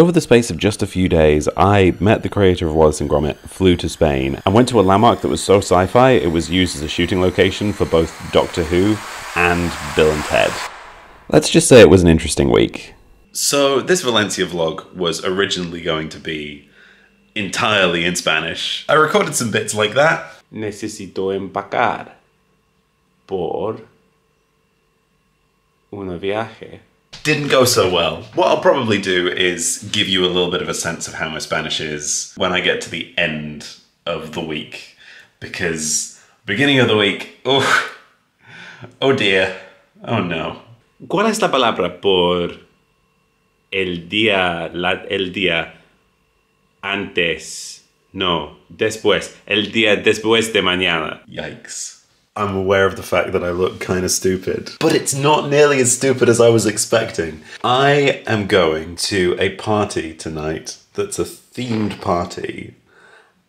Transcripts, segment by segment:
over the space of just a few days, I met the creator of Wallace and Gromit, flew to Spain, and went to a landmark that was so sci fi it was used as a shooting location for both Doctor Who and Bill and Ted. Let's just say it was an interesting week. So, this Valencia vlog was originally going to be entirely in Spanish. I recorded some bits like that. Necesito empacar por un viaje. Didn't go so well. What I'll probably do is give you a little bit of a sense of how my Spanish is when I get to the end of the week. Because beginning of the week, oh, oh dear, oh no. ¿Cuál es la palabra por el día, la, el día antes? No, después, el día después de mañana. Yikes. I'm aware of the fact that I look kind of stupid. But it's not nearly as stupid as I was expecting. I am going to a party tonight that's a themed party.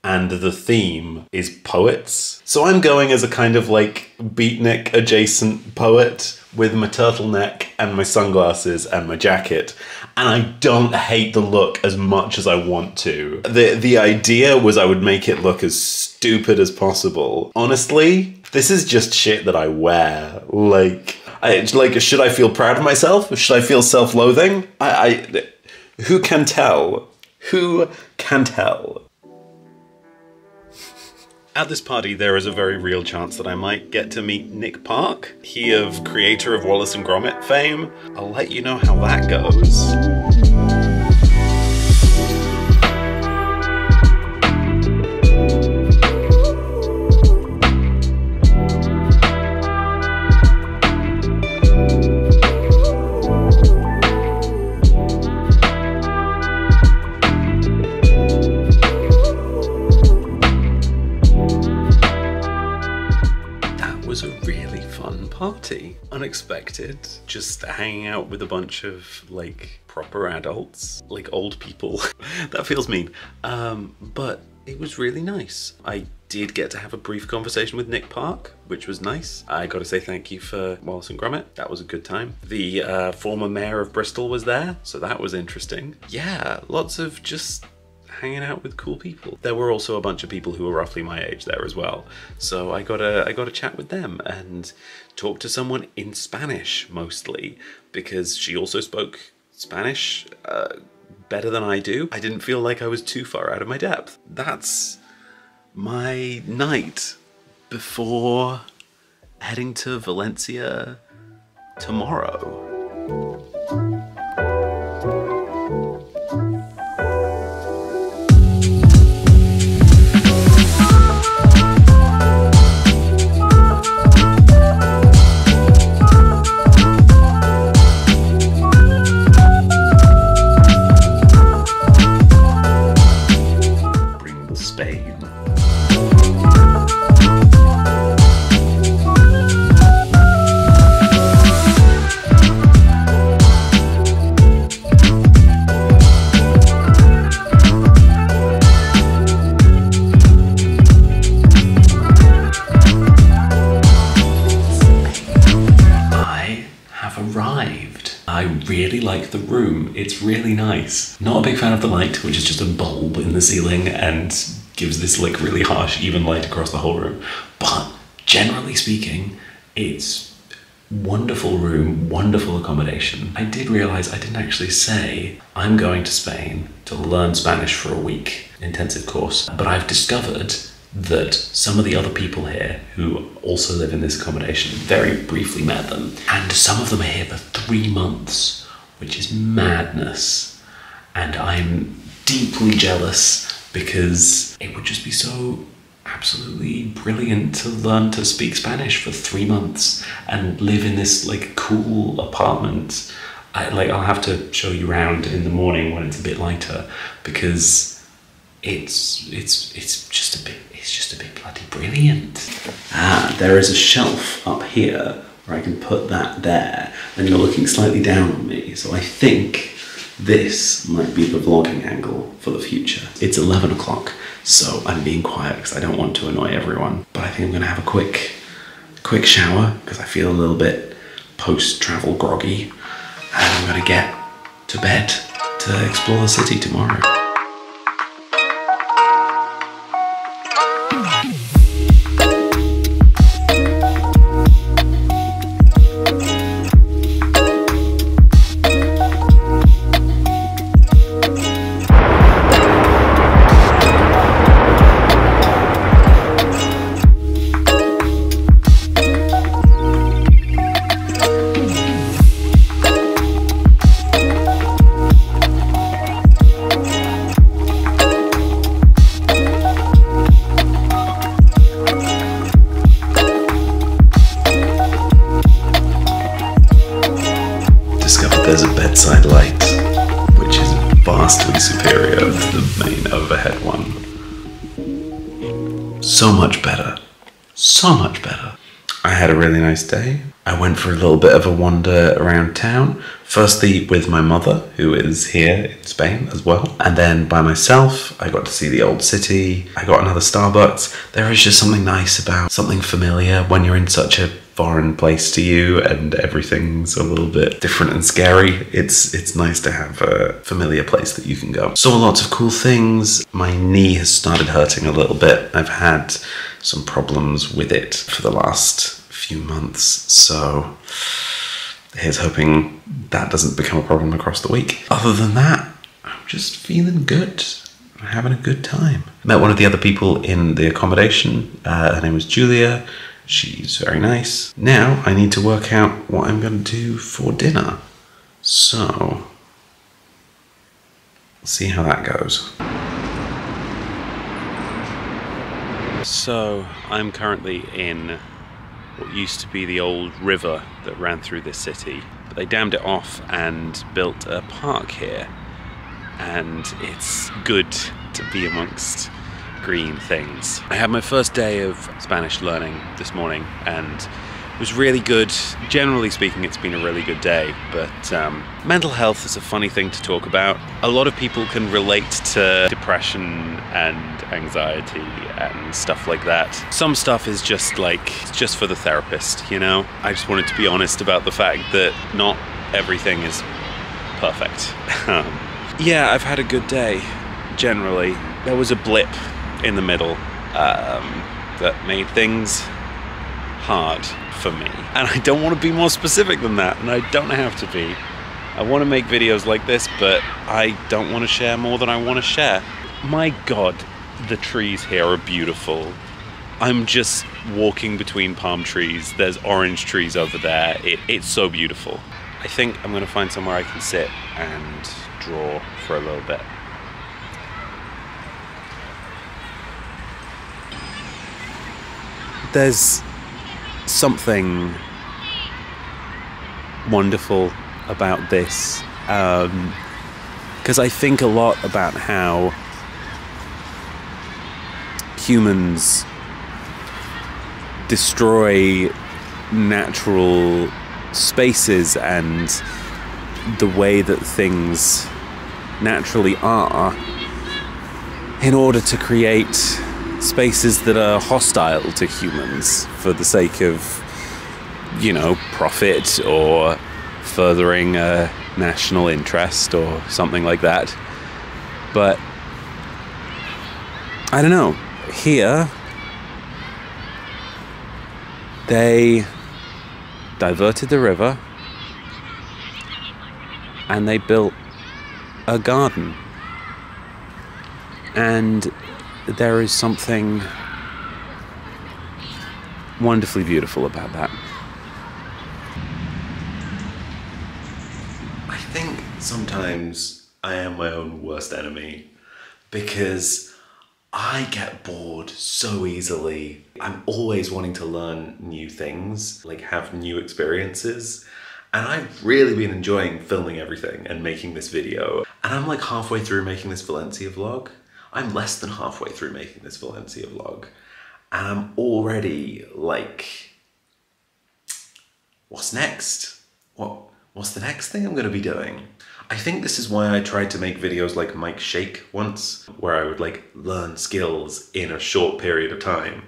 And the theme is poets. So I'm going as a kind of like beatnik adjacent poet with my turtleneck and my sunglasses and my jacket. And I don't hate the look as much as I want to. The the idea was I would make it look as stupid as possible. Honestly, this is just shit that I wear. Like, I, like, should I feel proud of myself? Should I feel self-loathing? I, I, who can tell? Who can tell? At this party, there is a very real chance that I might get to meet Nick Park, he of creator of Wallace and Gromit fame. I'll let you know how that goes. Party. Unexpected. Just hanging out with a bunch of like proper adults, like old people. that feels mean. Um, but it was really nice. I did get to have a brief conversation with Nick Park, which was nice. I got to say thank you for Wallace and Gromit. That was a good time. The uh, former mayor of Bristol was there, so that was interesting. Yeah, lots of just hanging out with cool people. There were also a bunch of people who were roughly my age there as well. So I got a I got a chat with them and talked to someone in Spanish mostly because she also spoke Spanish uh, better than I do. I didn't feel like I was too far out of my depth. That's my night before heading to Valencia tomorrow. I really like the room. It's really nice. Not a big fan of the light, which is just a bulb in the ceiling and gives this like really harsh, even light across the whole room. But generally speaking, it's wonderful room, wonderful accommodation. I did realize I didn't actually say I'm going to Spain to learn Spanish for a week, intensive course, but I've discovered that some of the other people here who also live in this accommodation very briefly met them, and some of them are here for three months, which is madness. And I'm deeply jealous because it would just be so absolutely brilliant to learn to speak Spanish for three months and live in this like cool apartment. I, like I'll have to show you around in the morning when it's a bit lighter because it's it's it's just a bit it's just a bit bloody brilliant. Ah, there is a shelf up here where I can put that there, and you're looking slightly down on me, so I think this might be the vlogging angle for the future. It's 11 o'clock, so I'm being quiet because I don't want to annoy everyone. But I think I'm gonna have a quick, quick shower because I feel a little bit post-travel groggy, and I'm gonna get to bed to explore the city tomorrow. So much better. So much better. I had a really nice day. I went for a little bit of a wander around town. Firstly, with my mother, who is here in Spain as well. And then by myself, I got to see the old city. I got another Starbucks. There is just something nice about something familiar when you're in such a foreign place to you and everything's a little bit different and scary. It's it's nice to have a familiar place that you can go. Saw lots of cool things. My knee has started hurting a little bit. I've had some problems with it for the last few months, so here's hoping that doesn't become a problem across the week. Other than that, I'm just feeling good. I'm having a good time. Met one of the other people in the accommodation. Uh, her name was Julia. She's very nice. Now I need to work out what I'm going to do for dinner. So, see how that goes. So, I'm currently in what used to be the old river that ran through this city. But they dammed it off and built a park here. And it's good to be amongst green things. I had my first day of Spanish learning this morning and it was really good. Generally speaking, it's been a really good day, but um, mental health is a funny thing to talk about. A lot of people can relate to depression and anxiety and stuff like that. Some stuff is just like, just for the therapist, you know? I just wanted to be honest about the fact that not everything is perfect. Um, yeah, I've had a good day, generally. There was a blip in the middle um, that made things hard for me. And I don't want to be more specific than that, and I don't have to be. I want to make videos like this, but I don't want to share more than I want to share. My god, the trees here are beautiful. I'm just walking between palm trees. There's orange trees over there. It, it's so beautiful. I think I'm going to find somewhere I can sit and draw for a little bit. There's something wonderful about this um, because I think a lot about how humans destroy natural spaces and the way that things naturally are in order to create spaces that are hostile to humans for the sake of, you know, profit or furthering a national interest or something like that. But I don't know. Here, they diverted the river and they built a garden. And there is something wonderfully beautiful about that. I think sometimes I am my own worst enemy because I get bored so easily. I'm always wanting to learn new things, like have new experiences. And I've really been enjoying filming everything and making this video. And I'm like halfway through making this Valencia vlog. I'm less than halfway through making this Valencia vlog. And I'm already like, what's next? What, what's the next thing I'm gonna be doing? I think this is why I tried to make videos like Mike Shake once, where I would like learn skills in a short period of time.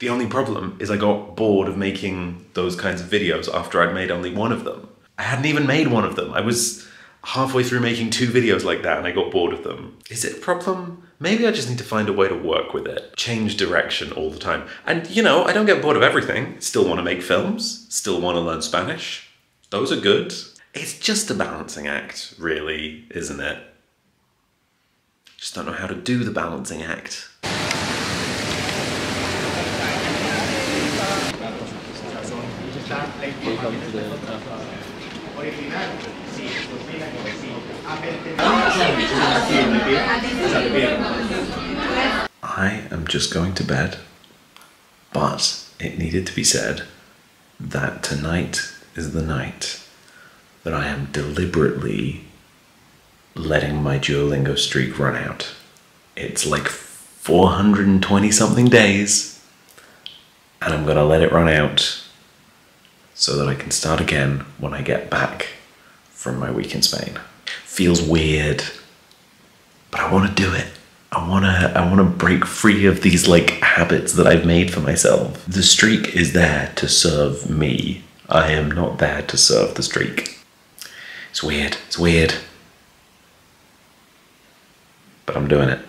The only problem is I got bored of making those kinds of videos after I'd made only one of them. I hadn't even made one of them. I was halfway through making two videos like that and I got bored of them. Is it a problem? Maybe I just need to find a way to work with it. Change direction all the time. And you know, I don't get bored of everything. Still want to make films, still want to learn Spanish. Those are good. It's just a balancing act, really, isn't it? Just don't know how to do the balancing act. I am just going to bed, but it needed to be said that tonight is the night that I am deliberately letting my Duolingo streak run out. It's like 420 something days, and I'm gonna let it run out so that I can start again when I get back from my week in Spain. Feels weird, but I want to do it. I want to I want to break free of these like habits that I've made for myself. The streak is there to serve me. I am not there to serve the streak. It's weird. It's weird. But I'm doing it.